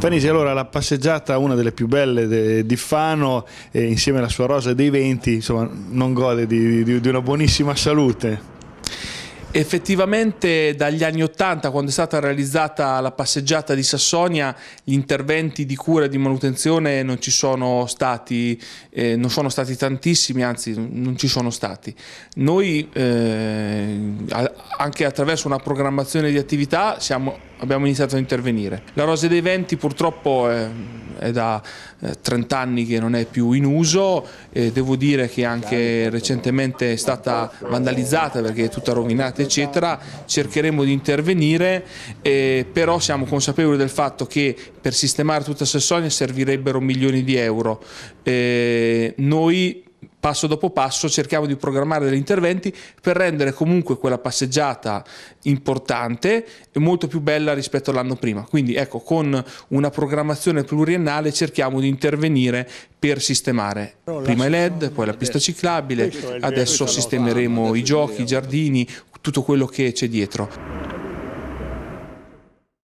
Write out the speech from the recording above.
Fanisi, allora la passeggiata, una delle più belle di Fano, eh, insieme alla sua rosa dei venti, insomma, non gode di, di, di una buonissima salute. Effettivamente dagli anni Ottanta, quando è stata realizzata la passeggiata di Sassonia, gli interventi di cura e di manutenzione non ci sono stati, eh, non sono stati tantissimi, anzi non ci sono stati. Noi eh, anche attraverso una programmazione di attività siamo, abbiamo iniziato a intervenire. La Rose dei Venti purtroppo è, è da eh, 30 anni che non è più in uso, e devo dire che anche recentemente è stata vandalizzata perché è tutta rovinata eccetera, cercheremo di intervenire, eh, però siamo consapevoli del fatto che per sistemare tutta Sassonia servirebbero milioni di euro. Eh, noi passo dopo passo cerchiamo di programmare degli interventi per rendere comunque quella passeggiata importante e molto più bella rispetto all'anno prima. Quindi ecco, con una programmazione pluriennale cerchiamo di intervenire per sistemare prima i LED, poi la pista ciclabile, adesso sistemeremo i giochi, i giardini, tutto quello che c'è dietro.